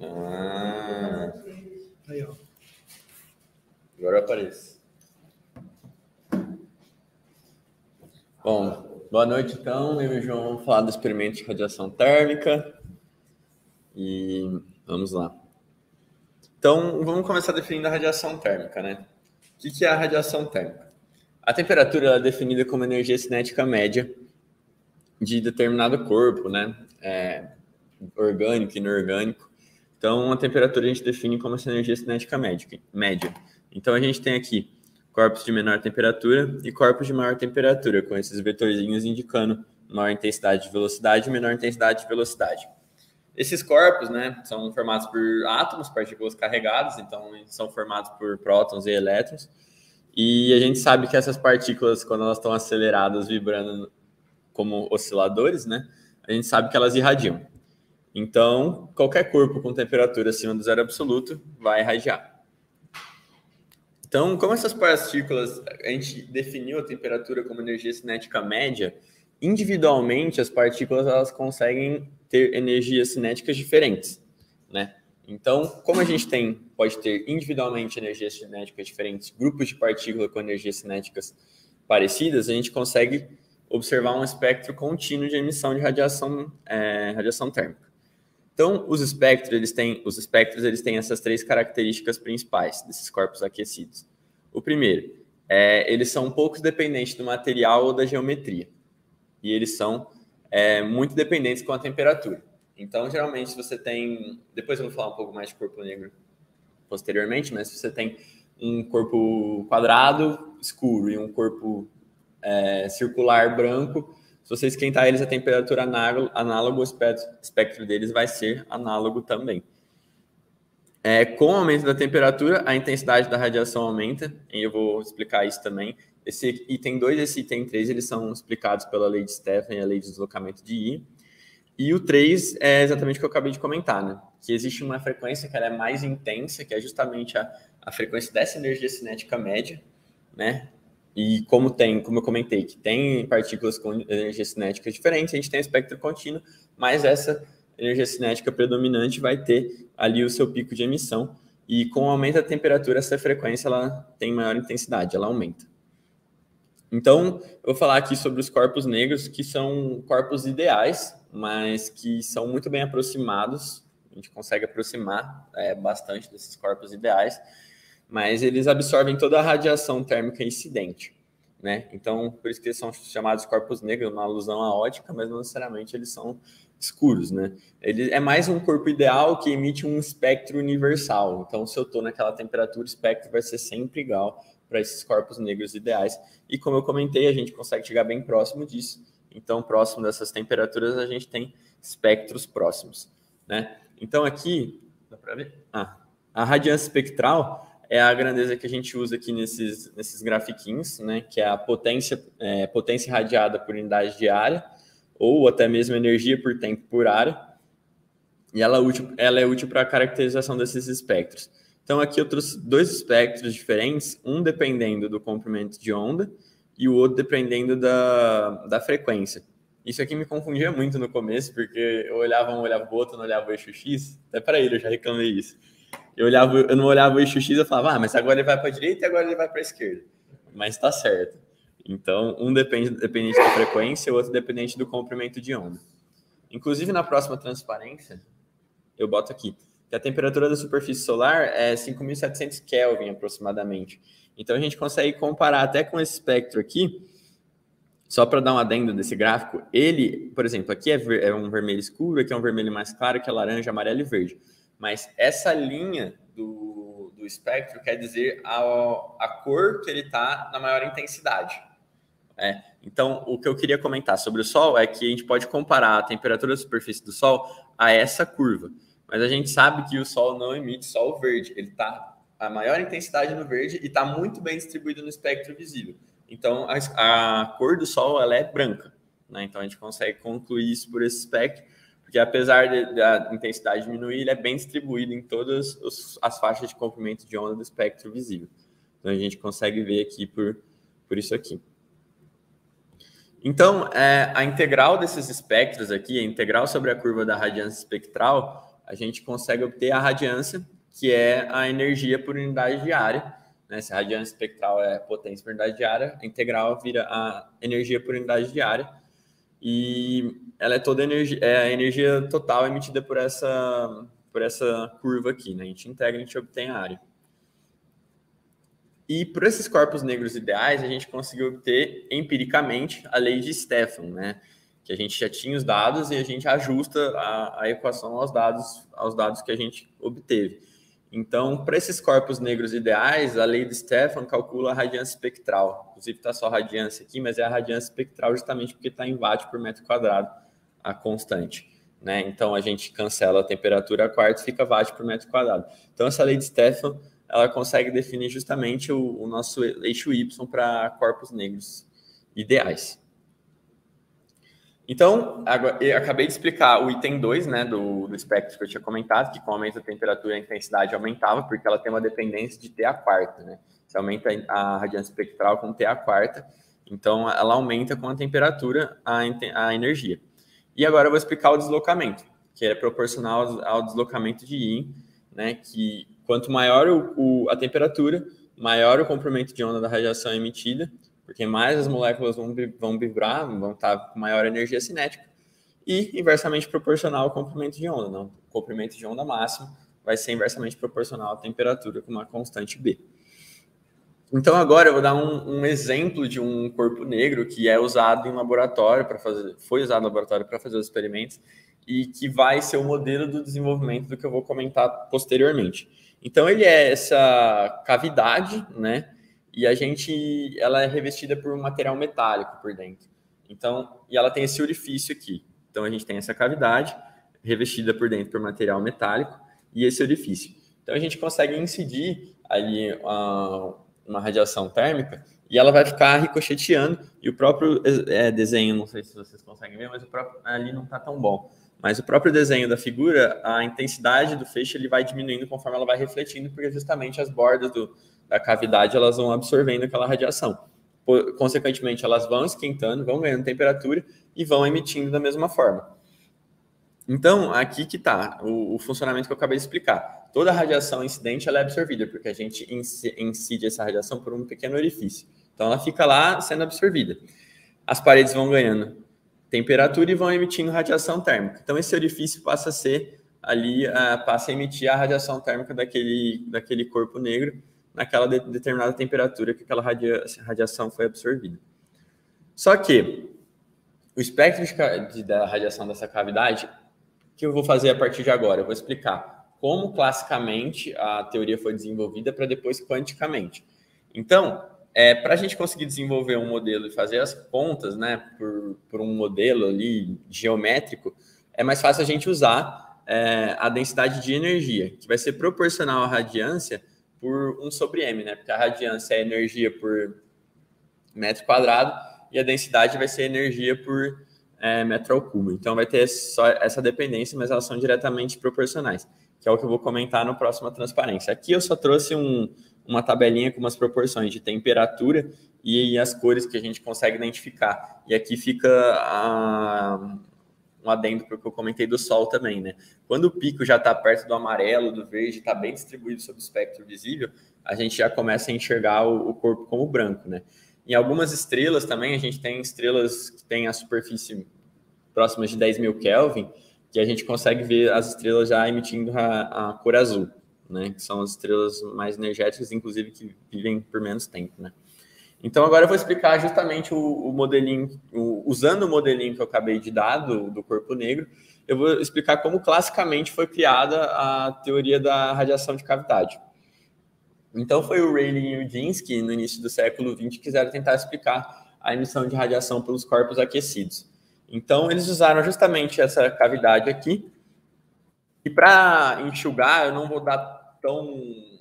Ah, Aí, ó. agora aparece. Bom, boa noite então. Eu e o João vamos falar do experimento de radiação térmica. E vamos lá. Então, vamos começar definindo a radiação térmica, né? O que é a radiação térmica? A temperatura é definida como energia cinética média de determinado corpo, né? É, orgânico, inorgânico. Então, a temperatura a gente define como essa energia cinética média. Então, a gente tem aqui corpos de menor temperatura e corpos de maior temperatura, com esses vetorzinhos indicando maior intensidade de velocidade e menor intensidade de velocidade. Esses corpos, né, são formados por átomos, partículas carregadas, então são formados por prótons e elétrons. E a gente sabe que essas partículas, quando elas estão aceleradas, vibrando como osciladores, né, a gente sabe que elas irradiam. Então, qualquer corpo com temperatura acima do zero absoluto vai irradiar. Então, como essas partículas, a gente definiu a temperatura como energia cinética média, individualmente as partículas elas conseguem ter energias cinéticas diferentes, né? Então, como a gente tem, pode ter individualmente energias cinéticas diferentes, grupos de partículas com energias cinéticas parecidas, a gente consegue observar um espectro contínuo de emissão de radiação, é, radiação térmica. Então, os espectros, eles têm, os espectros, eles têm essas três características principais desses corpos aquecidos. O primeiro, é, eles são um pouco dependentes do material ou da geometria. E eles são é, muito dependentes com a temperatura. Então, geralmente, se você tem. Depois eu vou falar um pouco mais de corpo negro posteriormente, mas se você tem um corpo quadrado escuro e um corpo é, circular branco, se você esquentar eles a temperatura análogo o espectro, deles vai ser análogo também. É, com o aumento da temperatura, a intensidade da radiação aumenta, e eu vou explicar isso também. Esse item 2 e esse item 3, eles são explicados pela lei de Stefan e a lei de deslocamento de I. E o 3 é exatamente o que eu acabei de comentar, né? Que existe uma frequência que é mais intensa, que é justamente a, a frequência dessa energia cinética média, né? E como tem, como eu comentei, que tem partículas com energia cinética diferente, a gente tem espectro contínuo, mas essa energia cinética predominante vai ter ali o seu pico de emissão e com o aumento da temperatura essa frequência ela tem maior intensidade, ela aumenta. Então, eu vou falar aqui sobre os corpos negros, que são corpos ideais, mas que são muito bem aproximados. A gente consegue aproximar é, bastante desses corpos ideais, mas eles absorvem toda a radiação térmica incidente. Né? Então, por isso que eles são chamados corpos negros, uma alusão à ótica, mas não necessariamente eles são escuros, né? Ele é mais um corpo ideal que emite um espectro universal. Então, se eu estou naquela temperatura, o espectro vai ser sempre igual para esses corpos negros ideais. E como eu comentei, a gente consegue chegar bem próximo disso. Então, próximo dessas temperaturas, a gente tem espectros próximos, né? Então, aqui, dá para ver? Ah, a radiância espectral é a grandeza que a gente usa aqui nesses, nesses grafiquinhos, né? Que é a potência, é, potência irradiada por unidade de área, ou até mesmo energia por tempo por área. E ela, é útil, ela é útil para a caracterização desses espectros. Então, aqui eu trouxe dois espectros diferentes, um dependendo do comprimento de onda e o outro dependendo da, da frequência. Isso aqui me confundia muito no começo, porque eu olhava um, olhava o outro, não olhava o eixo X. Até para ele, eu já reclamei isso. Eu, olhava, eu não olhava o eixo X, eu falava, ah, mas agora ele vai para a direita e agora ele vai para a esquerda. Mas está certo. Então, um depende dependente da frequência, o outro dependente do comprimento de onda. Inclusive, na próxima transparência, eu boto aqui que a temperatura da superfície solar é 5.700 Kelvin aproximadamente. Então, a gente consegue comparar até com esse espectro aqui, só para dar um adendo desse gráfico, ele, por exemplo, aqui é, é, um vermelho escuro, aqui é um vermelho mais claro, que é laranja, amarelo e verde. Mas essa linha do, do espectro quer dizer a, a cor que ele está na maior intensidade. É, então, o que eu queria comentar sobre o Sol é que a gente pode comparar a temperatura da superfície do Sol a essa curva. Mas a gente sabe que o Sol não emite o verde, ele está a maior intensidade no verde e está muito bem distribuído no espectro visível. Então, a, a cor do Sol ela é branca. Né? Então, a gente consegue concluir isso por esse espectro, porque apesar da intensidade diminuir, ele é bem distribuído em todas os, as faixas de comprimento de onda do espectro visível. Então, a gente consegue ver aqui por, por isso aqui. Então, é, a integral desses espectros aqui, a integral sobre a curva da radiância espectral, a gente consegue obter a radiância, que é a energia por unidade de área. Né? Se a radiância espectral é potência por unidade de área, a integral vira a energia por unidade de área. E ela é toda energia, é a energia total emitida por essa, por essa curva aqui. Né? A gente integra, a gente obtém a área. E por esses corpos negros ideais, a gente conseguiu obter empiricamente a lei de Stefan, né? Que a gente já tinha os dados e a gente ajusta a, a equação aos dados, aos dados que a gente obteve. Então, para esses corpos negros ideais, a lei de Stefan calcula a radiância espectral. Inclusive, está só radiância aqui, mas é a radiância espectral justamente porque está em watt por metro quadrado, a constante. Né? Então, a gente cancela a temperatura a quartos, fica watt por metro quadrado. Então, essa lei de Stefan ela consegue definir justamente o, o nosso eixo Y para corpos negros ideais. Então, eu acabei de explicar o item 2 né, do, do espectro que eu tinha comentado, que com o aumento da temperatura a intensidade aumentava, porque ela tem uma dependência de T a quarta. Né? Se aumenta a radiância espectral com T a quarta, então ela aumenta com a temperatura a, a energia. E agora eu vou explicar o deslocamento, que é proporcional ao deslocamento de Yin, né, que Quanto maior o, o, a temperatura, maior o comprimento de onda da radiação emitida, porque mais as moléculas vão, vão vibrar, vão estar com maior energia cinética, e inversamente proporcional ao comprimento de onda. Não? O comprimento de onda máximo vai ser inversamente proporcional à temperatura com uma constante B. Então agora eu vou dar um, um, exemplo de um corpo negro que é usado em laboratório para fazer, foi usado em laboratório para fazer os experimentos e que vai ser o modelo do desenvolvimento do que eu vou comentar posteriormente. Então ele é essa cavidade, né? E a gente, ela é revestida por um material metálico por dentro. Então, e ela tem esse orifício aqui. Então a gente tem essa cavidade revestida por dentro por material metálico e esse orifício. Então a gente consegue incidir ali uh, uma radiação térmica e ela vai ficar ricocheteando e o próprio é, desenho, não sei se vocês conseguem ver, mas o próprio ali não está tão bom. Mas o próprio desenho da figura, a intensidade do feixe ele vai diminuindo conforme ela vai refletindo, porque justamente as bordas do, da cavidade elas vão absorvendo aquela radiação. Consequentemente, elas vão esquentando, vão ganhando temperatura e vão emitindo da mesma forma. Então, aqui que está o, o, funcionamento que eu acabei de explicar. Toda radiação incidente ela é absorvida, porque a gente incide essa radiação por um pequeno orifício. Então, ela fica lá sendo absorvida. As paredes vão ganhando temperatura e vão emitindo radiação térmica. Então, esse orifício passa a ser ali, uh, passa a emitir a radiação térmica daquele, daquele corpo negro naquela de, determinada temperatura que aquela radia, radiação foi absorvida. Só que o espectro de, de, da radiação dessa cavidade, que eu vou fazer a partir de agora? Eu vou explicar como classicamente a teoria foi desenvolvida para depois quanticamente. Então, é, para a gente conseguir desenvolver um modelo e fazer as contas, né, por, por um modelo ali geométrico, é mais fácil a gente usar é, a densidade de energia, que vai ser proporcional à radiância por 1 sobre m, né? Porque a radiância é energia por metro quadrado e a densidade vai ser energia por é, metro ao cubo. Então vai ter só essa dependência, mas elas são diretamente proporcionais, que é o que eu vou comentar no próximo transparência. Aqui eu só trouxe um, uma tabelinha com umas proporções de temperatura e as cores que a gente consegue identificar. E aqui fica a, um adendo para o que eu comentei do sol também, né? Quando o pico já está perto do amarelo, do verde, está bem distribuído sobre o espectro visível, a gente já começa a enxergar o, o, corpo como branco, né? Em algumas estrelas também, a gente tem estrelas que têm a superfície próxima de 10 mil Kelvin, que a gente consegue ver as estrelas já emitindo a, a cor azul né? Que são as estrelas mais energéticas, inclusive que vivem por menos tempo, né? Então agora eu vou explicar justamente o, o modelinho, o, usando o modelinho que eu acabei de dar do, do corpo negro, eu vou explicar como classicamente foi criada a teoria da radiação de cavidade. Então foi o Rayleigh e o Jeans que no início do século XX quiseram tentar explicar a emissão de radiação pelos corpos aquecidos. Então eles usaram justamente essa cavidade aqui e para enxugar, eu não vou dar tão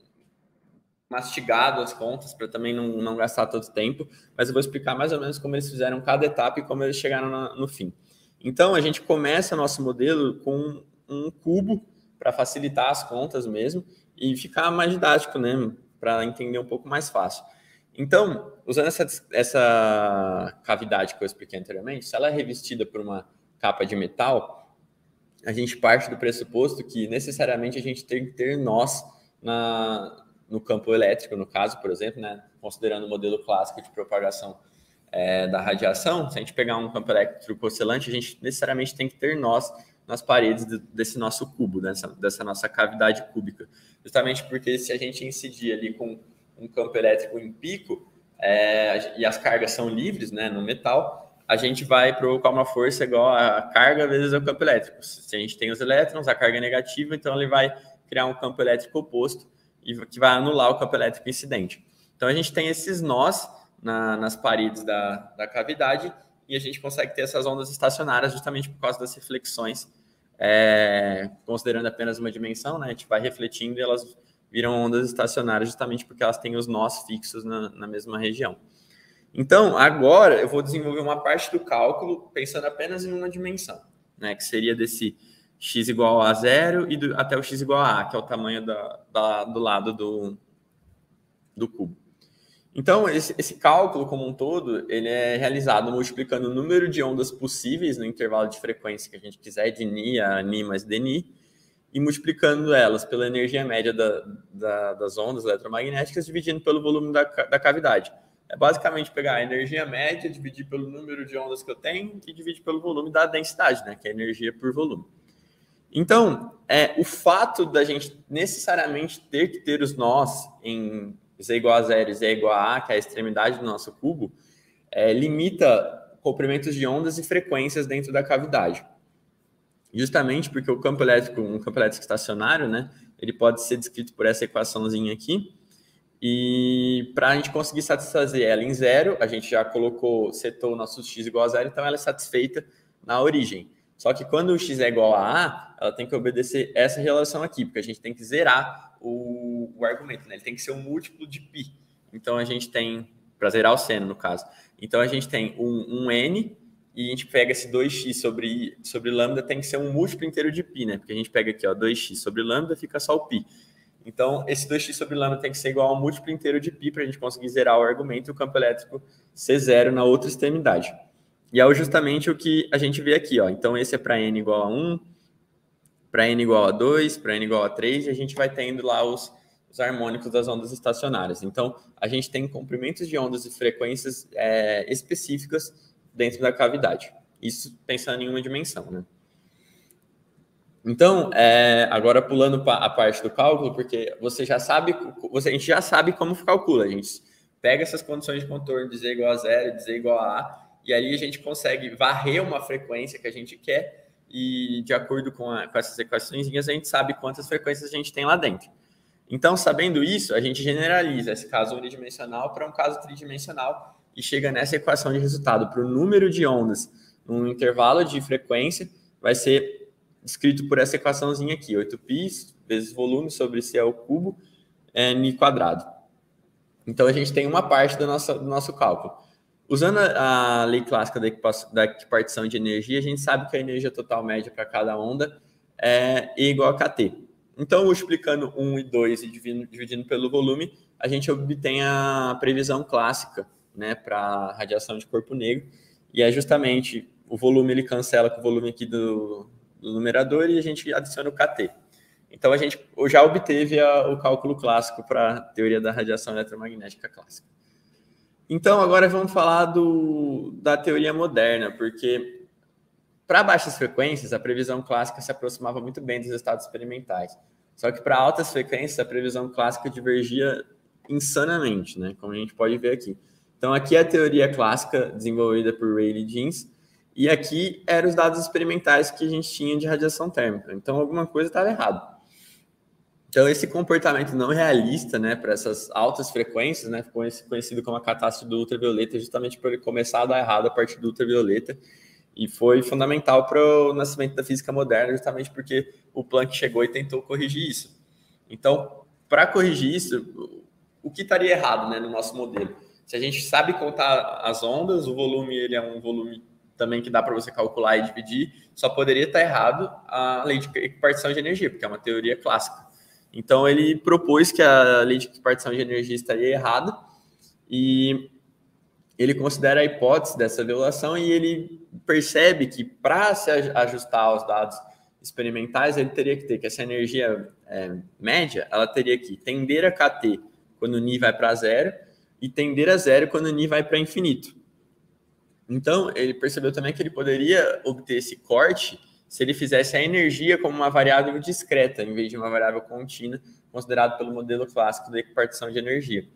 mastigado as contas para também não, não gastar o tempo, mas eu vou explicar mais ou menos como eles fizeram cada etapa e como eles chegaram no, no fim. Então, a gente começa nosso modelo com um cubo para facilitar as contas mesmo e ficar mais didático, né? Para entender um pouco mais fácil. Então, usando essa, essa cavidade que eu expliquei anteriormente, se ela é revestida por uma capa de metal, a gente parte do pressuposto que necessariamente a gente tem que ter nós na, no campo elétrico, no caso, por exemplo, né, considerando o modelo clássico de propagação é, da radiação, se a gente pegar um campo elétrico oscilante, a gente necessariamente tem que ter nós nas paredes desse nosso cubo, dessa, dessa nossa cavidade cúbica. Justamente porque se a gente incidir ali com um campo elétrico em pico, é, e as cargas são livres né, no metal, a gente vai provocar uma força igual a carga vezes o campo elétrico. Se a gente tem os elétrons, a carga é negativa, então ele vai criar um campo elétrico oposto e que vai anular o campo elétrico incidente. Então a gente tem esses nós na, nas paredes da, da cavidade e a gente consegue ter essas ondas estacionárias justamente por causa das reflexões, é, considerando apenas uma dimensão, né? A gente vai refletindo e elas viram ondas estacionárias justamente porque elas têm os nós fixos na, na mesma região. Então, agora eu vou desenvolver uma parte do cálculo pensando apenas em uma dimensão, né? Que seria desse x igual a zero e do, até o x igual a a, que é o tamanho da, da do lado do, do cubo. Então, esse, esse, cálculo como um todo, ele é realizado multiplicando o número de ondas possíveis no intervalo de frequência que a gente quiser, de Ni a Ni mais dNi, e multiplicando elas pela energia média da, da, das ondas eletromagnéticas, dividindo pelo volume da, da cavidade. É basicamente pegar a energia média, dividir pelo número de ondas que eu tenho e dividir pelo volume da densidade, né, que é energia por volume. Então, é, o fato da gente necessariamente ter que ter os nós em Z igual a zero e Z igual a A, que é a extremidade do nosso cubo, é, limita comprimentos de ondas e frequências dentro da cavidade. Justamente porque o campo elétrico, um campo elétrico estacionário, né, ele pode ser descrito por essa equaçãozinha aqui. E para a gente conseguir satisfazer ela em zero, a gente já colocou, setou o nosso x igual a zero, então ela é satisfeita na origem. Só que quando o x é igual a a, ela tem que obedecer essa relação aqui, porque a gente tem que zerar o, o argumento, né? Ele tem que ser um múltiplo de π. Então a gente tem, para zerar o seno, no caso. Então a gente tem um, um n e a gente pega esse 2x sobre, sobre lambda, tem que ser um múltiplo inteiro de π, né? Porque a gente pega aqui, ó, 2x sobre lambda, fica só o π. Então, esse 2x sobre lambda tem que ser igual a um múltiplo inteiro de π para a gente conseguir zerar o argumento e o campo elétrico ser zero na outra extremidade. E é justamente o que a gente vê aqui, ó. Então, esse é para n igual a 1, para n igual a 2, para n igual a 3, e a gente vai tendo lá os, os harmônicos das ondas estacionárias. Então, a gente tem comprimentos de ondas e frequências é, específicas dentro da cavidade. Isso pensando em uma dimensão, né? Então, é, agora pulando a parte do cálculo, porque você já sabe, você, a gente já sabe como calcula. A gente pega essas condições de contorno de z igual a zero, de z igual a a, e aí a gente consegue varrer uma frequência que a gente quer e de acordo com, a, com essas equações, a gente sabe quantas frequências a gente tem lá dentro. Então, sabendo isso, a gente generaliza esse caso unidimensional para um caso tridimensional e chega nessa equação de resultado para o número de ondas num intervalo de frequência vai ser escrito por essa equaçãozinha aqui, 8π vezes volume sobre C ao cubo n quadrado. Então, a gente tem uma parte do nosso, do nosso cálculo. Usando a, lei clássica da, da equipartição de energia, a gente sabe que a energia total média para cada onda é igual a KT. Então, multiplicando 1 e 2 e dividindo, dividindo pelo volume, a gente obtém a previsão clássica né, para radiação de corpo negro. E é justamente o volume ele cancela com o volume aqui do, do numerador e a gente adiciona o KT. Então, a gente já obteve a, o cálculo clássico para a teoria da radiação eletromagnética clássica. Então, agora vamos falar do, da teoria moderna, porque para baixas frequências, a previsão clássica se aproximava muito bem dos estados experimentais. Só que para altas frequências, a previsão clássica divergia insanamente, né? como a gente pode ver aqui. Então, aqui é a teoria clássica desenvolvida por Rayleigh Jeans, e aqui eram os dados experimentais que a gente tinha de radiação térmica. Então, alguma coisa estava errada. Então, esse comportamento não realista, né, para essas altas frequências, né, ficou conhecido como a catástrofe do ultravioleta, justamente por começar a dar errado a partir do ultravioleta, e foi fundamental para o nascimento da física moderna, justamente porque o Planck chegou e tentou corrigir isso. Então, para corrigir isso, o que estaria errado, né, no nosso modelo? Se a gente sabe contar as ondas, o volume ele é um volume também que dá para você calcular e dividir, só poderia estar errado a lei de equipartição de energia, porque é uma teoria clássica. Então ele propôs que a lei de repartição de energia estaria errada e ele considera a hipótese dessa violação e ele percebe que para se ajustar aos dados experimentais, ele teria que ter que essa energia é, média, ela teria que tender a KT quando o Ni vai para zero e tender a zero quando o Ni vai para infinito. Então, ele percebeu também que ele poderia obter esse corte se ele fizesse a energia como uma variável discreta, em vez de uma variável contínua, considerado pelo modelo clássico da equipartição de energia.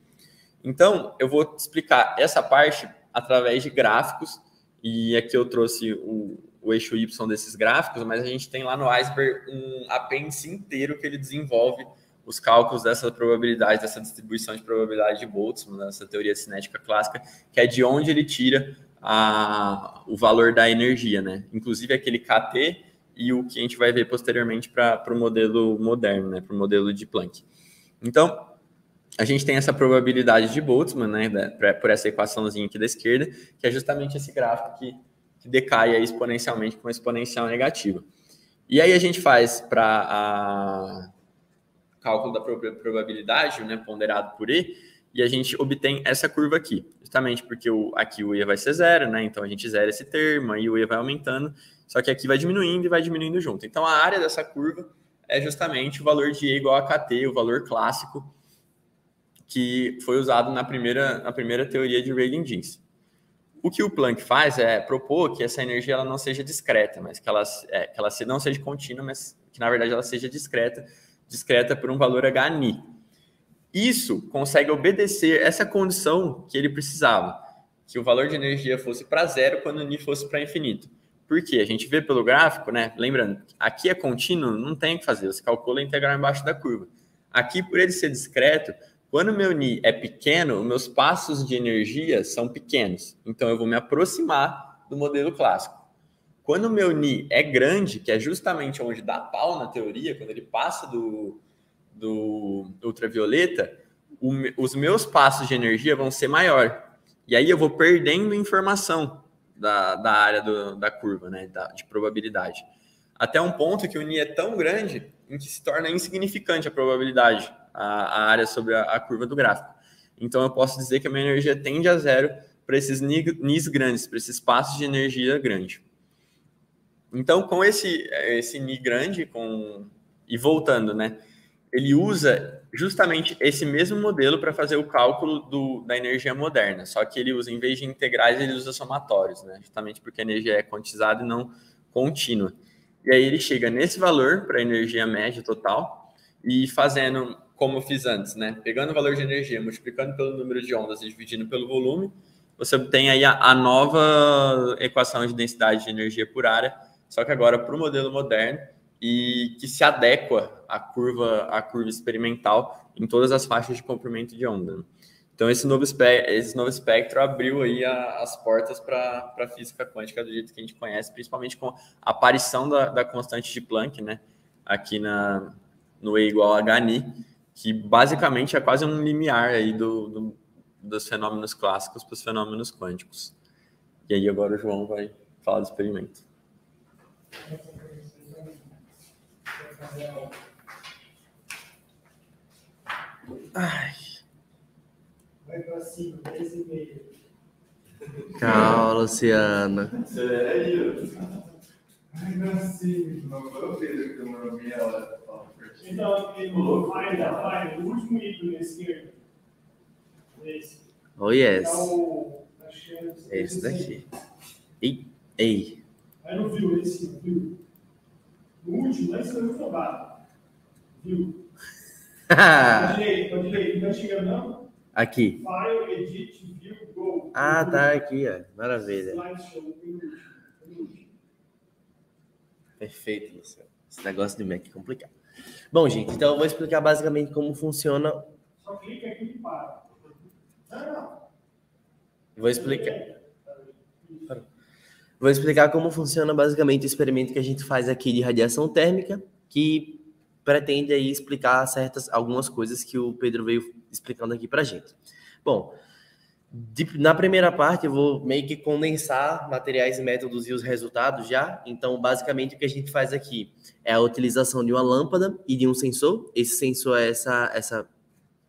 Então, eu vou explicar essa parte através de gráficos, e aqui eu trouxe o, o eixo Y desses gráficos, mas a gente tem lá no Iceberg um apêndice inteiro que ele desenvolve os cálculos dessa probabilidade, dessa distribuição de probabilidade de Boltzmann, dessa teoria cinética clássica, que é de onde ele tira a, o valor da energia, né? Inclusive aquele KT e o que a gente vai ver posteriormente para o modelo moderno, né? Para o modelo de Planck. Então, a gente tem essa probabilidade de Boltzmann, né? Da, por essa equaçãozinha aqui da esquerda, que é justamente esse gráfico que, que decai exponencialmente com uma exponencial negativa. E aí a gente faz para cálculo da probabilidade, né, ponderado por E, e a gente obtém essa curva aqui, justamente porque o, aqui o E vai ser zero, né? Então a gente zera esse termo, aí o E vai aumentando, só que aqui vai diminuindo e vai diminuindo junto. Então a área dessa curva é justamente o valor de E igual a KT, o valor clássico que foi usado na primeira, na primeira teoria de Rayleigh-Jeans. O que o Planck faz é propor que essa energia ela não seja discreta, mas que ela, é, que ela não seja contínua, mas que na verdade ela seja discreta, discreta por um valor HNI. Isso consegue obedecer essa condição que ele precisava, que o valor de energia fosse para zero quando o Ni fosse para infinito. Por quê? A gente vê pelo gráfico, né? Lembrando, aqui é contínuo, não tem o que fazer, você calcula a integral embaixo da curva. Aqui, por ele ser discreto, quando o meu Ni é pequeno, meus passos de energia são pequenos. Então, eu vou me aproximar do modelo clássico. Quando o meu Ni é grande, que é justamente onde dá pau na teoria, quando ele passa do, do ultravioleta, o, os meus passos de energia vão ser maior. E aí eu vou perdendo informação da, da área do, da curva, né, da, de probabilidade. Até um ponto que o Ni é tão grande em que se torna insignificante a probabilidade, a, a área sobre a, a, curva do gráfico. Então eu posso dizer que a minha energia tende a zero para esses Nis grandes, para esses passos de energia grande. Então, com esse, esse Ni grande, com e voltando, né? Ele usa justamente esse mesmo modelo para fazer o cálculo do, da energia moderna, só que ele usa, em vez de integrais, ele usa somatórios, né? Justamente porque a energia é quantizada e não contínua. E aí ele chega nesse valor para a energia média total e fazendo como eu fiz antes, né? Pegando o valor de energia, multiplicando pelo número de ondas e dividindo pelo volume, você obtém aí a, a nova equação de densidade de energia por área, só que agora para o modelo moderno e que se adequa à curva, à curva experimental em todas as faixas de comprimento de onda. Então, esse novo, esse novo espectro abriu aí a, as portas para a física quântica do jeito que a gente conhece, principalmente com a aparição da, da constante de Planck, né? Aqui na, no E igual a HNI, que basicamente é quase um limiar aí do, do dos fenômenos clássicos para os fenômenos quânticos. E aí agora o João vai falar do experimento. Ai. Vai pra cima, 10 e meio. Calma, Luciana. Acelera aí, Vai pra cima. Não foi o Pedro que meia hora pra falar Então, vai, vai, o último ícone esquerdo. Esse. Oh, yes. É esse daqui. Ei, ei. Aí não viu esse, viu? O último, lá em cima do Viu? pode ler. Não tá chegando, não? Aqui. File, edit, view, go. Ah, tá aqui, ó. Maravilha. Perfeito, Luciano. Esse negócio de Mac é complicado. Bom, gente, então eu vou explicar basicamente como funciona. Só clica aqui e para. Não, não. Vou explicar. Vou explicar como funciona basicamente o experimento que a gente faz aqui de radiação térmica, que pretende aí explicar certas algumas coisas que o Pedro veio explicando aqui para gente. Bom, de, na primeira parte eu vou meio que condensar materiais métodos e os resultados já. Então, basicamente o que a gente faz aqui é a utilização de uma lâmpada e de um sensor. Esse sensor é essa essa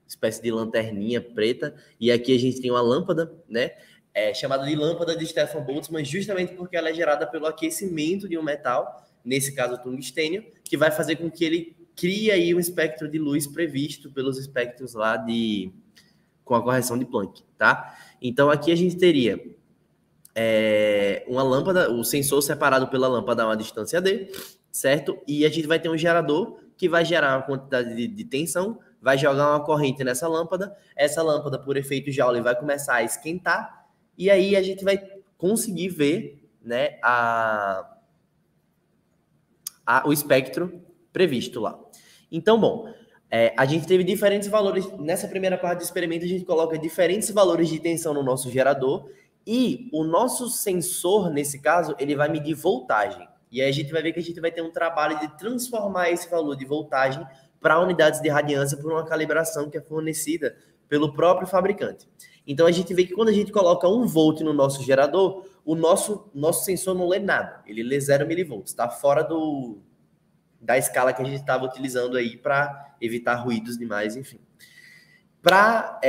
espécie de lanterninha preta e aqui a gente tem uma lâmpada, né? É chamada de lâmpada de Stefan Boltzmann, justamente porque ela é gerada pelo aquecimento de um metal, nesse caso o tungstênio, que vai fazer com que ele crie aí um espectro de luz previsto pelos espectros lá de com a correção de Planck, tá? Então aqui a gente teria é, uma lâmpada, o sensor separado pela lâmpada a uma distância d, certo? E a gente vai ter um gerador que vai gerar uma quantidade de, de tensão, vai jogar uma corrente nessa lâmpada, essa lâmpada, por efeito Joule, vai começar a esquentar, e aí a gente vai conseguir ver né, a, a, o espectro previsto lá. Então, bom, é, a gente teve diferentes valores. Nessa primeira parte do experimento, a gente coloca diferentes valores de tensão no nosso gerador e o nosso sensor, nesse caso, ele vai medir voltagem. E aí a gente vai ver que a gente vai ter um trabalho de transformar esse valor de voltagem para unidades de radiância por uma calibração que é fornecida pelo próprio fabricante. Então a gente vê que quando a gente coloca um volt no nosso gerador, o nosso, nosso sensor não lê nada, ele lê 0 milivolts, está fora do, da escala que a gente estava utilizando aí para evitar ruídos demais, enfim. Para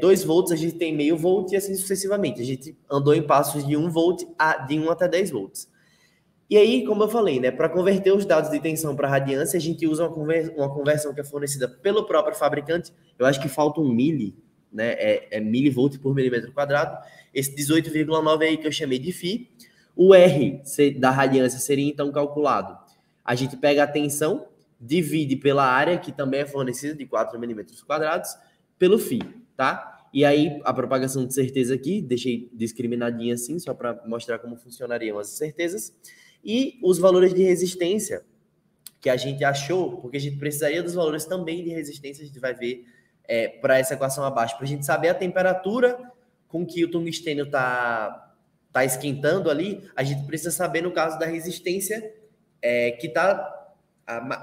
2 é, volts, a gente tem meio volt e assim sucessivamente. A gente andou em passos de 1 um volt a de 1 um até 10 volts. E aí, como eu falei, né, para converter os dados de tensão para radiância, a gente usa uma, conver uma, conversão que é fornecida pelo próprio fabricante. Eu acho que falta um mili, né, é, é milivolt por milímetro quadrado. Esse 18,9 aí que eu chamei de φ. O R da radiância seria então calculado. A gente pega a tensão, divide pela área, que também é fornecida de 4 milímetros quadrados, pelo φ, tá? E aí, a propagação de certeza aqui, deixei discriminadinha assim, só para mostrar como funcionariam as certezas. E os valores de resistência que a gente achou, porque a gente precisaria dos valores também de resistência, a gente vai ver é, para essa equação abaixo, para a gente saber a temperatura com que o tungstênio está tá esquentando ali, a gente precisa saber, no caso da resistência, é, que está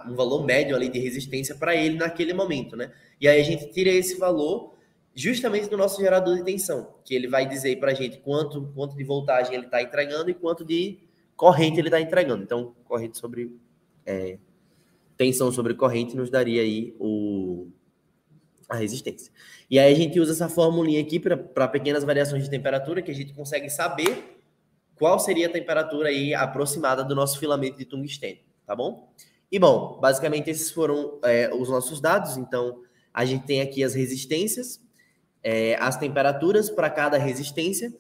um valor médio ali de resistência para ele naquele momento, né? E aí a gente tira esse valor justamente do nosso gerador de tensão, que ele vai dizer para a gente quanto, quanto de voltagem ele está entregando e quanto de corrente ele está entregando. Então, corrente sobre é, tensão sobre corrente nos daria aí o, a resistência. E aí a gente usa essa formulinha aqui para pequenas variações de temperatura que a gente consegue saber qual seria a temperatura aí aproximada do nosso filamento de tungstênio, tá bom? E bom, basicamente esses foram é, os nossos dados. Então a gente tem aqui as resistências, é, as temperaturas para cada resistência,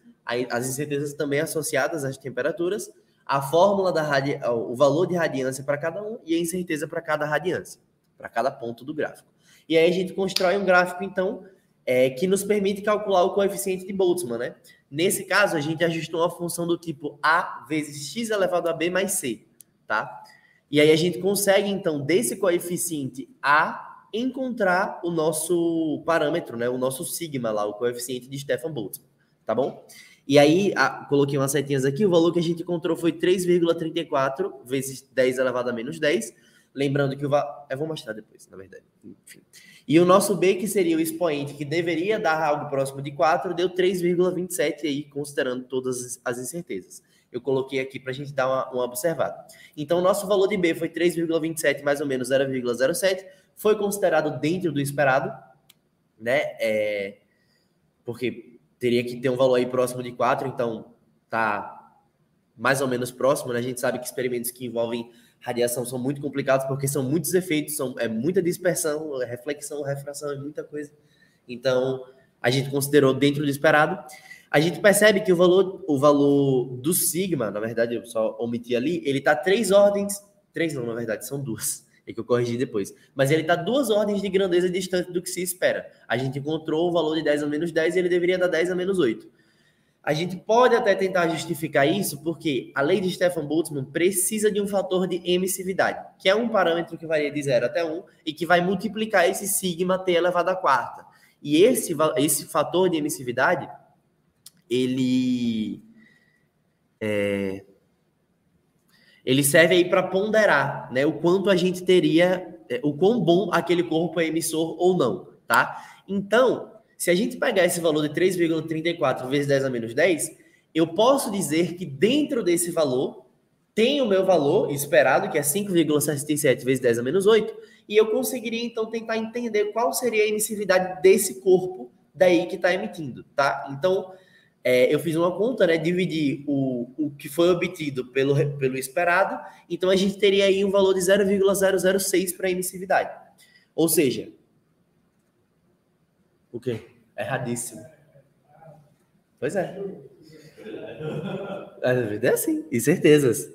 as incertezas também associadas às temperaturas a fórmula da radi... o valor de radiância para cada um e a incerteza para cada radiância, para cada ponto do gráfico. E aí a gente constrói um gráfico, então, é, que nos permite calcular o coeficiente de Boltzmann, né? Nesse caso, a gente ajustou uma função do tipo A vezes x elevado a b mais c, tá? E aí a gente consegue, então, desse coeficiente A, encontrar o nosso parâmetro, né? O nosso sigma lá, o coeficiente de Stefan Boltzmann, tá bom? E aí, a, coloquei umas setinhas aqui, o valor que a gente encontrou foi 3,34 vezes 10 elevado a menos 10. Lembrando que o valor... Eu vou mostrar depois, na verdade. Enfim. E o nosso B, que seria o expoente, que deveria dar algo próximo de 4, deu 3,27 aí, considerando todas as incertezas. Eu coloquei aqui para a gente dar uma, uma observada. Então, o nosso valor de B foi 3,27, mais ou menos 0,07. Foi considerado dentro do esperado, né? É... Porque teria que ter um valor aí próximo de 4, então tá mais ou menos próximo, né? A gente sabe que experimentos que envolvem radiação são muito complicados porque são muitos efeitos, são, é muita dispersão, reflexão, refração, é muita coisa. Então, a gente considerou dentro do esperado. A gente percebe que o valor, o valor do sigma, na verdade, eu só omiti ali, ele está três ordens, três não, na verdade, são duas é que eu corrigi depois. Mas ele está duas ordens de grandeza distante do que se espera. A gente encontrou o valor de 10 a menos 10 e ele deveria dar 10 a menos 8. A gente pode até tentar justificar isso porque a lei de Stefan Boltzmann precisa de um fator de emissividade, que é um parâmetro que varia de 0 até 1 e que vai multiplicar esse sigma t elevado à quarta. E esse, esse fator de emissividade, ele... É, ele serve aí para ponderar, né, o quanto a gente teria, é, o quão bom aquele corpo é emissor ou não, tá? Então, se a gente pegar esse valor de 3,34 vezes 10 a menos 10, eu posso dizer que dentro desse valor tem o meu valor esperado, que é 5,67 vezes 10 a menos 8, e eu conseguiria então tentar entender qual seria a emissividade desse corpo daí que está emitindo, tá? Então, é, eu fiz uma conta, né? Dividi o, o que foi obtido pelo, pelo esperado, então a gente teria aí um valor de 0,006 para emissividade. Ou seja, o quê? Erradíssimo. Pois é. A vida é assim, e certezas.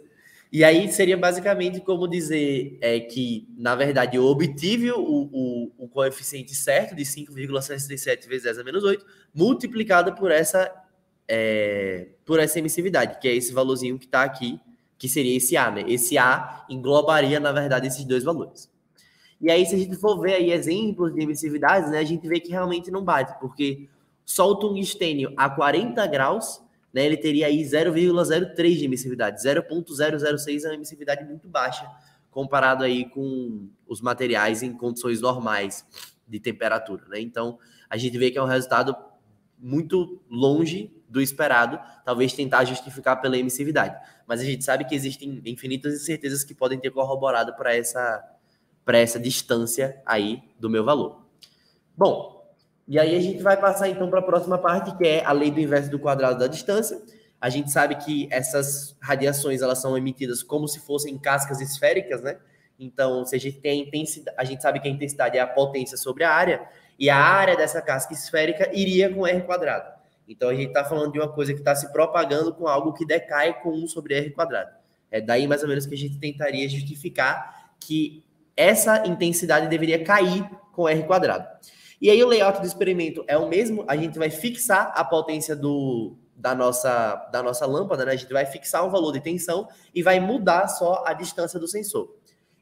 E aí seria basicamente como dizer é, que, na verdade, eu obtive o, o, o coeficiente certo de 5,67 vezes 10 a menos 8, multiplicado por essa, é, por essa emissividade, que é esse valorzinho que está aqui, que seria esse A, né? Esse A englobaria, na verdade, esses dois valores. E aí, se a gente for ver aí exemplos de emissividades, né, a gente vê que realmente não bate, porque só o tungstênio a 40 graus né, ele teria aí 0,03 de emissividade. 0,006 é uma emissividade muito baixa, comparado aí com os materiais em condições normais de temperatura. Né? Então, a gente vê que é um resultado muito longe do esperado, talvez tentar justificar pela emissividade. Mas a gente sabe que existem infinitas incertezas que podem ter corroborado para essa, essa distância aí do meu valor. Bom, e aí a gente vai passar então para a próxima parte, que é a lei do inverso do quadrado da distância. A gente sabe que essas radiações elas são emitidas como se fossem cascas esféricas, né? Então, se a gente tem a intensidade, a gente sabe que a intensidade é a potência sobre a área, e a área dessa casca esférica iria com R quadrado. Então, a gente está falando de uma coisa que está se propagando com algo que decai com 1 sobre R quadrado. É daí mais ou menos que a gente tentaria justificar que essa intensidade deveria cair com R quadrado. E aí o layout do experimento é o mesmo, a gente vai fixar a potência do, da, nossa, da nossa lâmpada, né? A gente vai fixar um valor de tensão e vai mudar só a distância do sensor.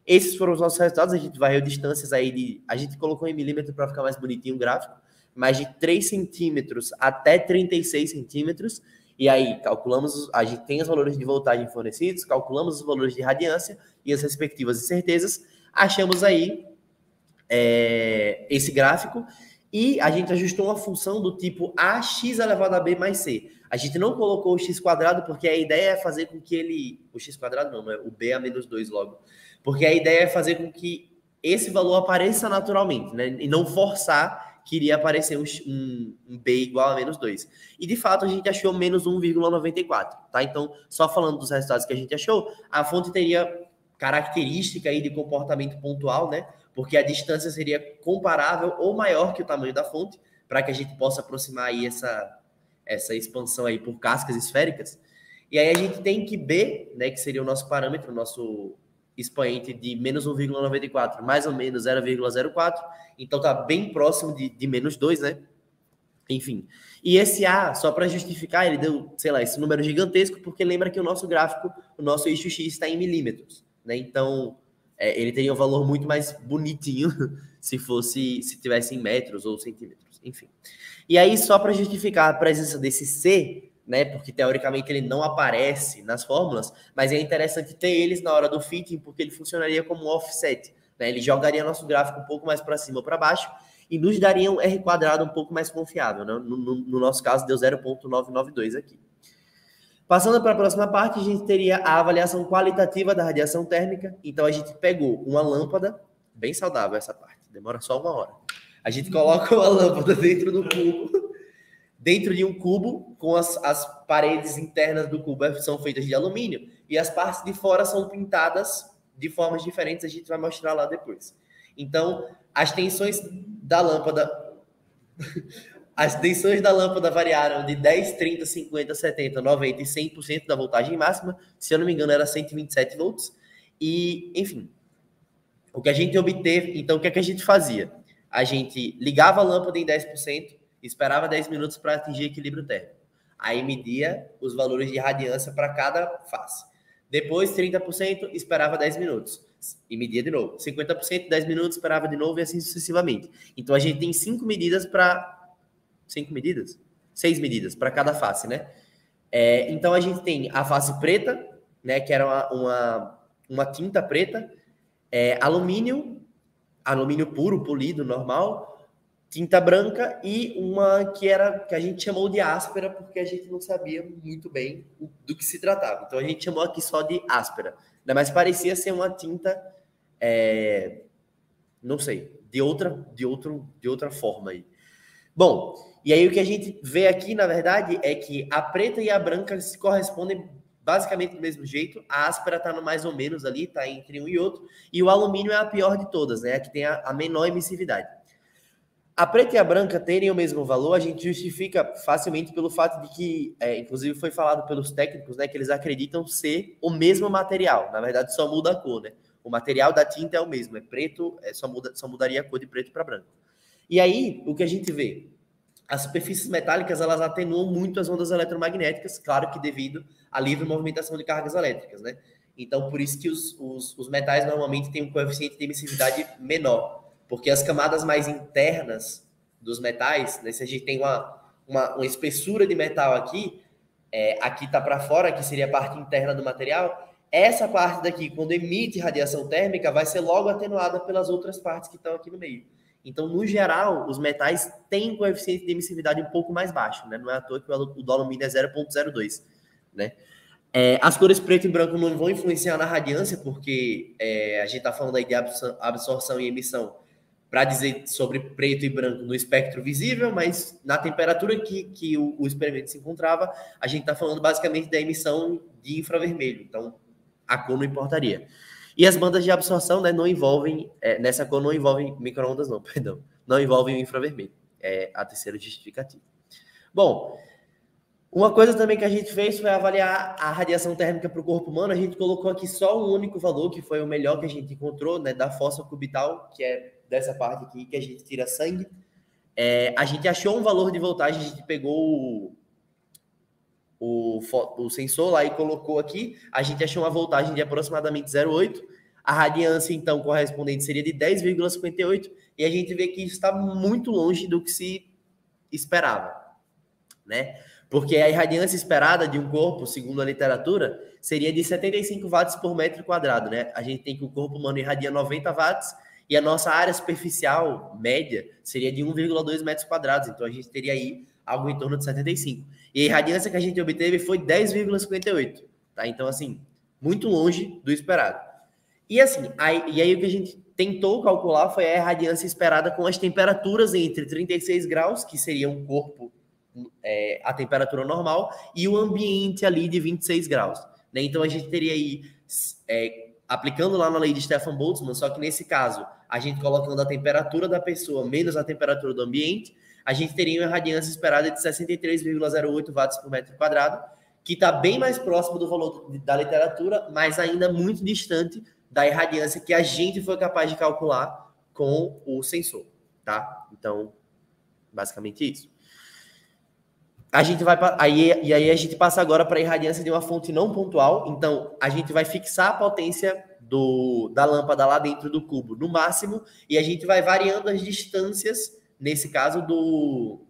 Esses foram os nossos resultados, a gente varreu distâncias aí de... A gente colocou em milímetro para ficar mais bonitinho o gráfico, mais de 3 centímetros até 36 centímetros, e aí calculamos, a gente tem os valores de voltagem fornecidos, calculamos os valores de radiância e as respectivas incertezas, achamos aí é, esse gráfico e a gente ajustou uma função do tipo ax elevado a b mais c. A gente não colocou o x quadrado porque a ideia é fazer com que ele... O x quadrado não, não é o b a menos 2 logo. Porque a ideia é fazer com que esse valor apareça naturalmente, né? E não forçar que iria aparecer um, um, um b igual a menos 2. E de fato a gente achou menos 1,94, tá? Então, só falando dos resultados que a gente achou, a fonte teria característica aí de comportamento pontual, né? porque a distância seria comparável ou maior que o tamanho da fonte, para que a gente possa aproximar aí essa, essa expansão aí por cascas esféricas. E aí a gente tem que B, né, que seria o nosso parâmetro, o nosso expoente de menos 1,94, mais ou menos 0,04, então tá bem próximo de, de menos 2, né? Enfim. E esse A, só para justificar, ele deu, sei lá, esse número gigantesco, porque lembra que o nosso gráfico, o nosso eixo X está em milímetros, né? Então, é, ele teria um valor muito mais bonitinho se fosse se tivesse em metros ou centímetros, enfim. E aí só para justificar a presença desse C, né, porque teoricamente ele não aparece nas fórmulas, mas é interessante ter eles na hora do fitting porque ele funcionaria como um offset, né? Ele jogaria nosso gráfico um pouco mais para cima ou para baixo e nos daria um R quadrado um pouco mais confiável, né? no, no, no nosso caso deu 0.992 aqui. Passando para a próxima parte, a gente teria a avaliação qualitativa da radiação térmica. Então, a gente pegou uma lâmpada, bem saudável essa parte, demora só uma hora. A gente coloca uma lâmpada dentro do cubo, dentro de um cubo, com as, as paredes internas do cubo são feitas de alumínio e as partes de fora são pintadas de formas diferentes, a gente vai mostrar lá depois. Então, as tensões da lâmpada as tensões da lâmpada variaram de 10, 30, 50, 70, 90 e 100% da voltagem máxima. Se eu não me engano, era 127 volts. E, enfim, o que a gente obteve, então, o que, é que a gente fazia? A gente ligava a lâmpada em 10%, esperava 10 minutos para atingir equilíbrio térmico. Aí media os valores de radiância para cada face. Depois, 30%, esperava 10 minutos. E media de novo. 50%, 10 minutos, esperava de novo e assim sucessivamente. Então, a gente tem cinco medidas para cinco medidas? Seis medidas para cada face, né? É, então a gente tem a face preta, né? Que era uma, uma, uma tinta preta, é, alumínio, alumínio puro, polido, normal, tinta branca e uma que era que a gente chamou de áspera porque a gente não sabia muito bem do que se tratava. Então a gente chamou aqui só de áspera, mas parecia ser uma tinta, é, não sei, de outra, de outro, de outra forma aí. Bom, E aí o que a gente vê aqui, na verdade, é que a preta e a branca se correspondem basicamente do mesmo jeito. A áspera está no mais ou menos ali, está entre um e outro. E o alumínio é a pior de todas, né? A que tem a, a menor emissividade. A preta e a branca terem o mesmo valor, a gente justifica facilmente pelo fato de que, é, inclusive foi falado pelos técnicos, né, que eles acreditam ser o mesmo material. Na verdade, só muda a cor, né? O material da tinta é o mesmo, é preto, é, só, muda, só mudaria a cor de preto para branco. E aí, o que a gente vê? As superfícies metálicas, elas atenuam muito as ondas eletromagnéticas, claro que devido à livre movimentação de cargas elétricas, né? Então, por isso que os, os, os metais normalmente têm um coeficiente de emissividade menor, porque as camadas mais internas dos metais, né, se a gente tem uma, uma, uma espessura de metal aqui, é, aqui está para fora, que seria a parte interna do material, essa parte daqui, quando emite radiação térmica, vai ser logo atenuada pelas outras partes que estão aqui no meio. Então, no geral, os metais têm coeficiente de emissividade um pouco mais baixo, né? Não é à toa que o do alumínio é 0,02, né? É, as cores preto e branco não vão influenciar na radiância, porque é, a gente está falando aí de absorção e emissão para dizer sobre preto e branco no espectro visível, mas na temperatura que, que o, o experimento se encontrava, a gente está falando basicamente da emissão de infravermelho. Então, a cor não importaria. E as bandas de absorção né, não envolvem, é, nessa cor não envolvem microondas, não, perdão, não envolvem o infravermelho. É a terceira justificativa. Bom, uma coisa também que a gente fez foi avaliar a radiação térmica para o corpo humano. A gente colocou aqui só um único valor, que foi o melhor que a gente encontrou, né, da fossa cubital, que é dessa parte aqui que a gente tira sangue. É, a gente achou um valor de voltagem, a gente pegou o, o sensor lá e colocou aqui, a gente achou uma voltagem de aproximadamente 0,8. A radiância, então, correspondente seria de 10,58. E a gente vê que isso está muito longe do que se esperava, né? Porque a irradiância esperada de um corpo, segundo a literatura, seria de 75 watts por metro quadrado, né? A gente tem que o corpo humano irradia 90 watts e a nossa área superficial média seria de 1,2 metros quadrados. Então a gente teria aí algo em torno de 75. E a irradiância que a gente obteve foi 10,58. Tá? Então, assim, muito longe do esperado. E assim, aí, e aí o que a gente tentou calcular foi a irradiância esperada com as temperaturas entre 36 graus, que seria um corpo é, a temperatura normal, e o ambiente ali de 26 graus. Né? Então a gente teria aí, é, aplicando lá na lei de Stefan Boltzmann, só que nesse caso, a gente colocando a temperatura da pessoa menos a temperatura do ambiente, a gente teria uma radiância esperada de 63,08 watts por metro quadrado, que está bem mais próximo do valor da literatura, mas ainda muito distante da irradiância que a gente foi capaz de calcular com o sensor, tá? Então, basicamente isso. A gente vai aí e aí a gente passa agora para a irradiância de uma fonte não pontual. Então, a gente vai fixar a potência do, da lâmpada lá dentro do cubo no máximo e a gente vai variando as distâncias nesse caso do,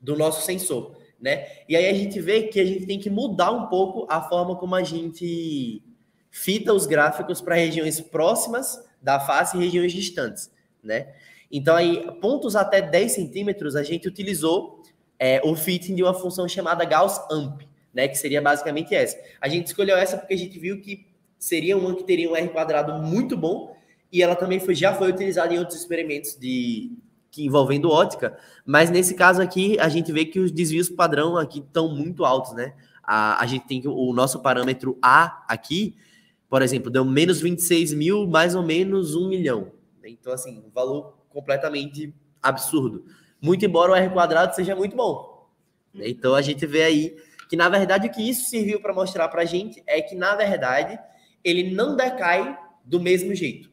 do nosso sensor, né? E aí a gente vê que a gente tem que mudar um pouco a forma como a gente fita os gráficos para regiões próximas da face e regiões distantes, né? Então aí, pontos até 10 centímetros, a gente utilizou é, o fitting de uma função chamada Gauss-Amp, né? Que seria basicamente essa. A gente escolheu essa porque a gente viu que seria uma que teria um R quadrado muito bom e ela também foi, já foi utilizada em outros experimentos de, que envolvendo ótica, mas nesse caso aqui a gente vê que os desvios padrão aqui estão muito altos, né? A, a gente tem o nosso parâmetro A aqui, por exemplo, deu menos 26 mil, mais ou menos um milhão. Então, assim, um valor completamente absurdo. Muito embora o R quadrado seja muito bom. Então a gente vê aí que, na verdade, o que isso serviu para mostrar para a gente é que, na verdade, ele não decai do mesmo jeito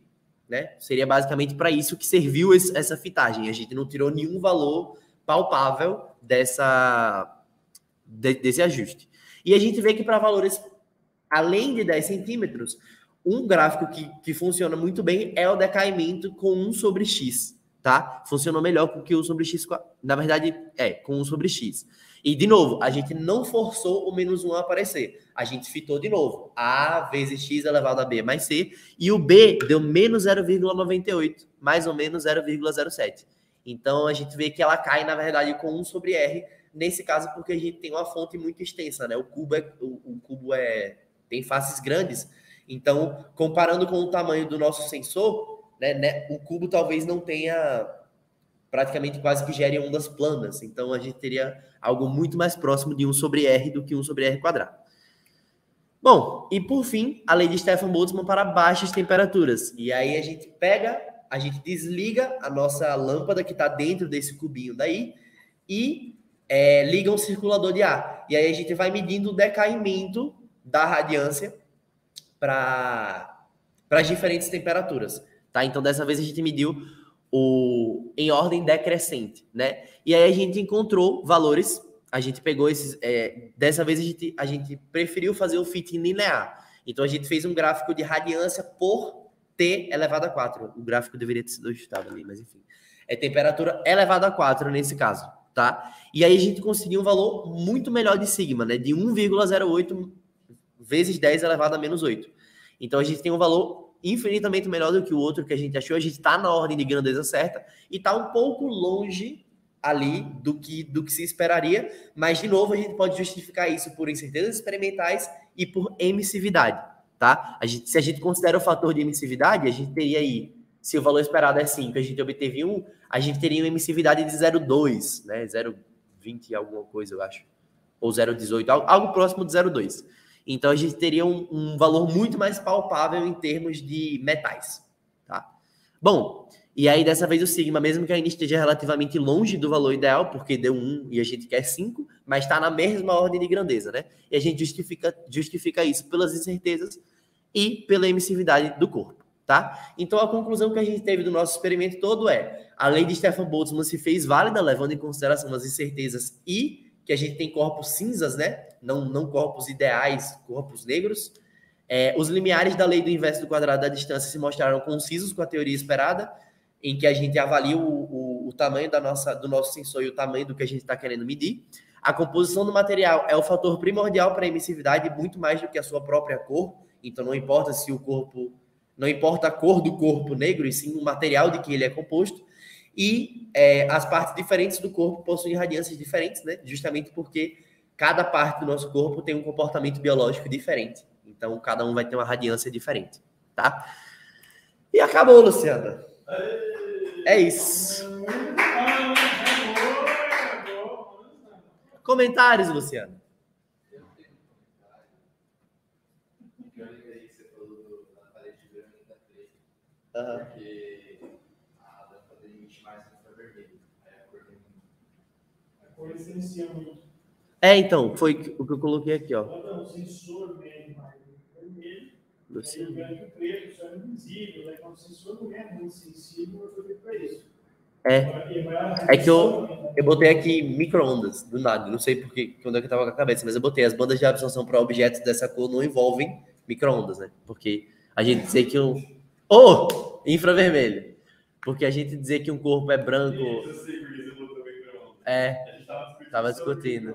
né? Seria basicamente para isso que serviu esse, essa fitagem. A gente não tirou nenhum valor palpável dessa de, desse ajuste. E a gente vê que para valores além de 10 centímetros, um gráfico que, que funciona muito bem é o decaimento com 1 sobre x, tá? Funcionou melhor com que 1 sobre x, na verdade, é, com 1 sobre x. E, de novo, a gente não forçou o menos 1 a aparecer. A gente fitou de novo. A vezes x elevado a b mais c. E o b deu menos 0,98, mais ou menos 0,07. Então, a gente vê que ela cai, na verdade, com 1 sobre r. Nesse caso, porque a gente tem uma fonte muito extensa, né? O cubo, é, o, o cubo é, tem faces grandes. Então, comparando com o tamanho do nosso sensor, né, né, o cubo talvez não tenha praticamente quase que gere ondas planas. Então a gente teria algo muito mais próximo de 1 sobre R do que 1 sobre R quadrado. Bom, e por fim, a lei de Stefan Boltzmann para baixas temperaturas. E aí a gente pega, a gente desliga a nossa lâmpada que está dentro desse cubinho daí e é, liga um circulador de ar. E aí a gente vai medindo o decaimento da radiância para as diferentes temperaturas. Tá? Então, dessa vez a gente mediu o, em ordem decrescente, né? E aí a gente encontrou valores, a gente pegou esses. É, dessa vez a gente, a gente preferiu fazer o fitting linear. Então a gente fez um gráfico de radiância por T elevado a 4. O gráfico deveria ter sido ajustado ali, mas enfim. É temperatura elevada a 4 nesse caso, tá? E aí a gente conseguiu um valor muito melhor de sigma, né? De 1,08 vezes 10 elevado a menos 8. Então a gente tem um valor infinitamente melhor do que o outro que a gente achou. A gente está na ordem de grandeza certa e está um pouco longe ali do que, do que se esperaria, mas de novo a gente pode justificar isso por incertezas experimentais e por emissividade, tá? A gente, se a gente considera o fator de emissividade, a gente teria aí, se o valor esperado é 5, a gente obteve 1, a gente teria uma emissividade de 0,2, né? 0,20 alguma coisa, eu acho. Ou 0,18, algo, próximo de 0,2. Então a gente teria um, um, valor muito mais palpável em termos de metais, tá? Bom, e aí dessa vez o sigma, mesmo que ainda esteja relativamente longe do valor ideal, porque deu 1 e a gente quer 5, mas está na mesma ordem de grandeza, né? E a gente justifica, justifica isso pelas incertezas e pela emissividade do corpo, tá? Então a conclusão que a gente teve do nosso experimento todo é: a lei de Stefan Boltzmann se fez válida, levando em consideração as incertezas e que a gente tem corpos cinzas, né? Não, não corpos ideais, corpos negros. É, os limiares da lei do inverso do quadrado da distância se mostraram concisos com a teoria esperada, em que a gente avalia o, o, o tamanho da nossa, do nosso sensor e o tamanho do que a gente está querendo medir. A composição do material é o fator primordial para a emissividade, muito mais do que a sua própria cor. Então, não importa se o corpo, não importa a cor do corpo negro, e sim o material de que ele é composto. E é, as partes diferentes do corpo possuem radiâncias diferentes, né? Justamente porque cada parte do nosso corpo tem um comportamento biológico diferente. Então, cada um vai ter uma radiância diferente, tá? E acabou, Luciana. É isso. Comentários, Luciana. Uhum. Cor influencia muito. É, então, foi o que eu coloquei aqui, ó. O sensor médio mais vermelho, o branco preto, isso é invisível, né? O sensor não é muito sensível, eu para isso. É. É que eu, eu botei aqui micro-ondas, do nada. Não sei porque, onde é que eu tava com a cabeça, mas eu botei as bandas de absorção para objetos dessa cor não envolvem micro-ondas, né? Porque a gente dizer que um. Oh! Infravermelho. Porque a gente dizer que um corpo é branco. É. Tava discutindo.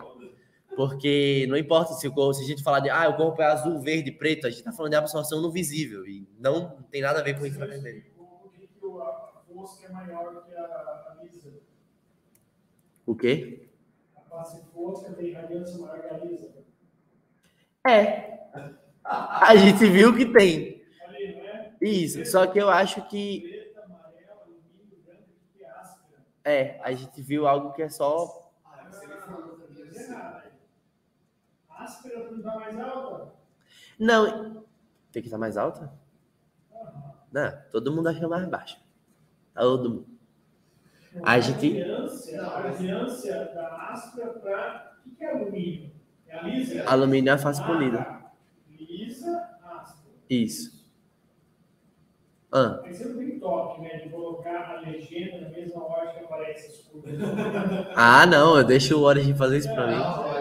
Porque não importa se o corpo, se a gente falar de ah, o corpo é azul, verde, preto, a gente está falando de absorção no visível e não tem nada a ver com infravermelho. É que a lisa. O quê? A face fosca tem radiância maior que a lisa. É. A gente viu que tem. Isso, só que eu acho que. É, a gente viu algo que é só áspera não está mais alta? Não. Tem que estar mais alta? Não, todo mundo acha mais baixa. Todo mundo. A gente. A radiância da áspera para. O que é alumínio? É a lisa? Alumínio é a face polida. Ah, lisa, áspera. Isso. Ah. Mas você não tem toque, né? De colocar a legenda na mesma hora que aparece as coisas. ah, não, eu deixo o Origin fazer isso para mim. Não,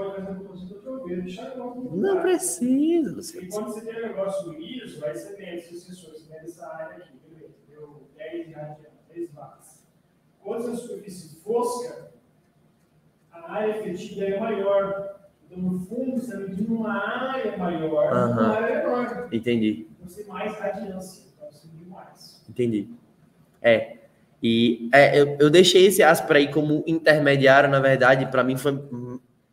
pode fazer com o teu ouvido, deixar Não precisa. E quando você tem um negócio liso, aí você mede seus sensores, você mede essa área aqui, beleza? Deu 10 radianos, 10 watts. Quando a superfície fosca, a área efetiva é maior. Então, no fundo, você está medindo uma área maior, uhum. uma área menor. Entendi. Você mais radiância, então você mediu mais. Entendi. É. E é, eu, eu deixei esse áspero aí como intermediário, na verdade, para mim foi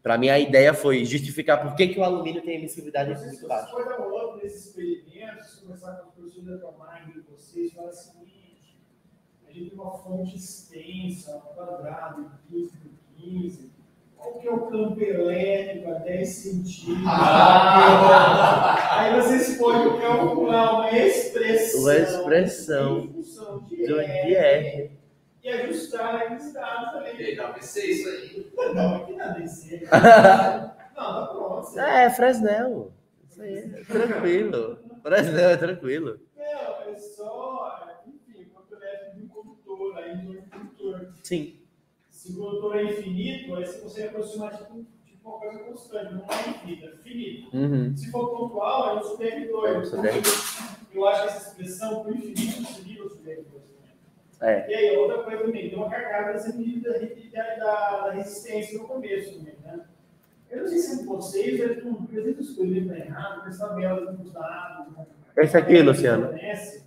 Para mim, a ideia foi justificar por que, que o alumínio tem emissividade muito você baixa. for dar um outro nesses experimentos, conversar com os professores da Camargo de vocês, falar seguinte, a gente tem uma fonte extensa, um quadrado, 15 por 15, qual que é o campo elétrico a 10 centímetros? Aí vocês podem calcular uma expressão, Uma expressão em função de Do R, IR. e ajustar aqueles dados ali. Dá pra ser isso aí. Não, aqui na DC. Não, tá pronto. você- É, Fresnel. Isso aí, é tranquilo. Fresnel é tranquilo. Não, é só, enfim, quanto elétrico de um condutor, aí de um condutor. Sim. Se o condutor é infinito, aí você consegue aproximar tipo, tipo uma coisa constante, não é infinita, é finito. Uhum. Se for pontual, é um super É um R2. super Eu acho que essa expressão, por infinito, seria o super R2 também. É. E aí, outra coisa também, tem uma carga dessa medida da, da, da resistência no começo também, né? Eu não sei se é de vocês, eu não acredito que escolhi para errado, porque essa tabela dos dados. Esse aqui, Luciano. Fornece,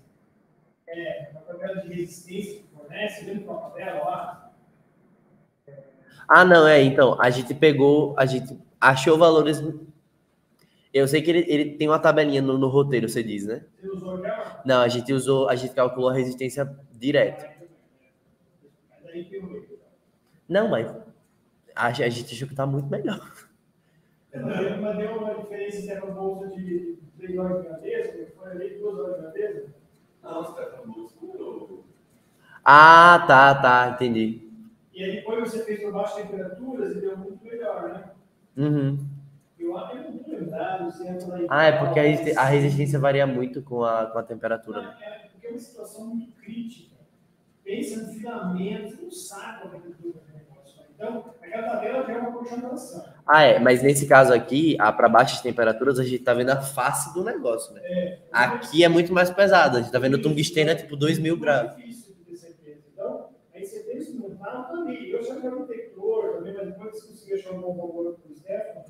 é, uma tabela de resistência que fornece, dentro de uma tabela lá. Ah, não, é. Então, a gente pegou, a gente achou valores. Eu sei que ele, ele tem uma tabelinha no, no roteiro, você diz, né? Você usou já? Não, a gente usou, a gente calculou a resistência direta. Mas aí tem o Não, mas a, a gente achou que tá muito melhor. Mas deu uma diferença se era uma bolsa de 3 horas de grandeza, que foi ali 2 horas de grandeza. Não, você tá falando escuro. Ah, tá, tá, entendi. E aí depois você fez por baixas temperaturas e deu muito melhor, né? Uhum. Eu acho que é por aí. Ah, é porque a, resi- a resistência varia muito com a, com a temperatura? Não, é porque é uma situação muito crítica. Pensa no filamento, você não sabe como é que tudo aquele negócio. Então, aquela tabela já é uma continuação. Ah, é, mas nesse caso aqui, a para baixas temperaturas, a gente tá vendo a face do negócio, né? É, Aqui é muito mais pesado, a gente tá vendo o tungstênio é tipo 2 mil graus. difícil de ter certeza. Então, aí você tem esse Eu já vi um detector também, mas depois você conseguiu achar um bom valor para o Stefano.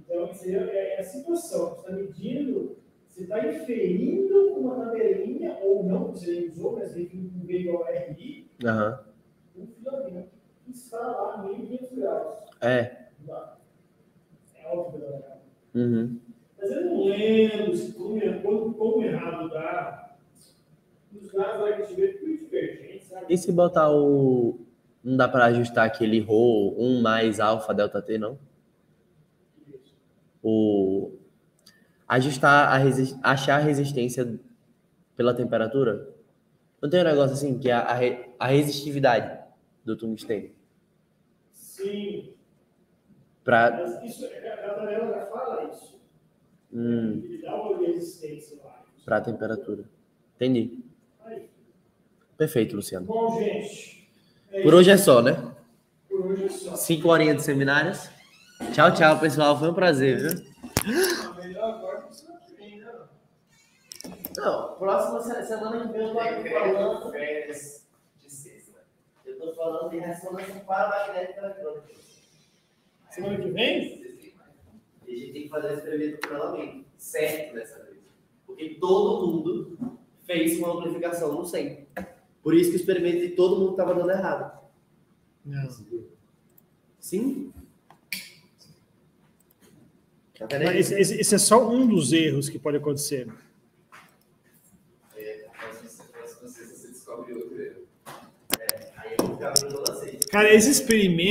Então, isso aí é, é a situação. Você está medindo, você está inferindo uma tabelinha, ou não, você usou, mas um veio ao RI, Aham. um filamento que está lá em 1500 graus. É. É óbvio, né? Uhum. Mas eu não lembro se como, como, como errado dá. Os dados lá que a gente vê tudo divergente, sabe? E se botar o. Não dá pra ajustar aquele rho 1 mais alfa delta T, não? O. Ajustar a resi... achar a resistência pela temperatura? Não tem um negócio assim que é a, re- a resistividade do tungstênio. Sim, Pra. mas isso, a tabela já fala isso. Hum, Ele dá uma resistência lá. pra temperatura. Entendi. Aí. Perfeito, Luciano. Bom, gente. É Por hoje é só, né? Por hoje é só. Cinco horinhas de seminários. Tchau, tchau, pessoal. Foi um prazer, viu? A melhor agora que você não próxima se- semana que vem eu tô aqui falando. Férias de sexta. Eu tô falando de ressonância paramagnética eletrônica. Semana que vem? E a gente tem que fazer o experimento paralelamente. Certo dessa vez. Porque todo mundo fez uma amplificação no 100. Por isso que o experimento de todo mundo tava dando errado. Não. Sim? Tá aí? esse, esse- esse é só um dos erros que pode acontecer. É, você descobre outro erro. Aí eu ficar vendo toda sexta. Cara, esse experimento.